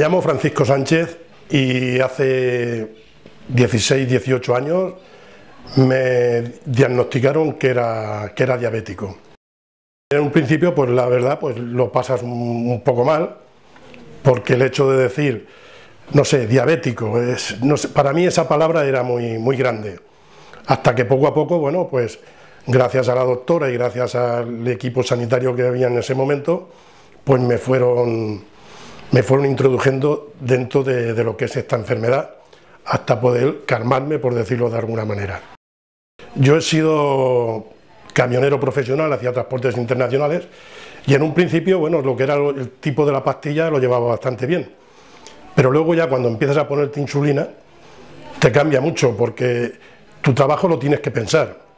Me llamo Francisco Sánchez y hace 16, 18 años me diagnosticaron que era, que era diabético. En un principio, pues la verdad, pues lo pasas un poco mal, porque el hecho de decir, no sé, diabético, es, para mí esa palabra era muy, muy grande. Hasta que poco a poco, bueno, pues gracias a la doctora y gracias al equipo sanitario que había en ese momento, pues me fueron, me fueron introduciendo dentro de, lo que es esta enfermedad hasta poder calmarme, por decirlo de alguna manera. Yo he sido camionero profesional, hacía transportes internacionales y en un principio, bueno, lo que era el tipo de la pastilla lo llevaba bastante bien. Pero luego ya cuando empiezas a ponerte insulina, te cambia mucho porque tu trabajo lo tienes que pensar.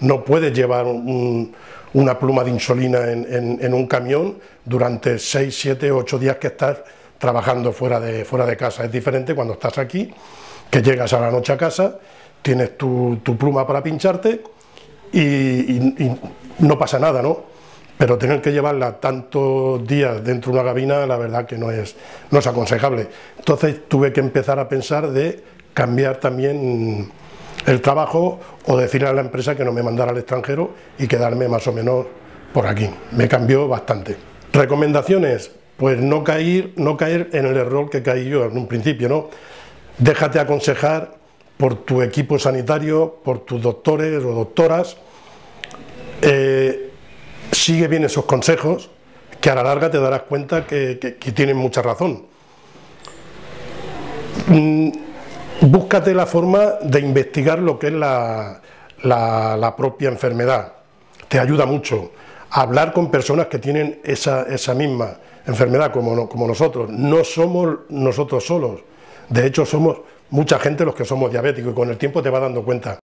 No puedes llevar una pluma de insulina en, un camión durante 6, 7, 8 días que estás trabajando fuera de, fuera de casa. Es diferente cuando estás aquí, que llegas a la noche a casa, tienes tu, pluma para pincharte y, no pasa nada, ¿no? Pero tener que llevarla tantos días dentro de una gabina, la verdad que no es, no es aconsejable. Entonces tuve que empezar a pensar de cambiar también el trabajo o decirle a la empresa que no me mandara al extranjero y quedarme más o menos por aquí. Me cambió bastante. Recomendaciones, pues no caer, no caer en el error que caí yo en un principio, ¿no? Déjate aconsejar por tu equipo sanitario, por tus doctores o doctoras, eh, sigue bien esos consejos, que a la larga te darás cuenta que, tienen mucha razón. Mm, búscate la forma de investigar lo que es la, propia enfermedad, te ayuda mucho. Hablar con personas que tienen esa, esa misma enfermedad como, como nosotros, no somos nosotros solos, de hecho somos mucha gente los que somos diabéticos y con el tiempo te vas dando cuenta.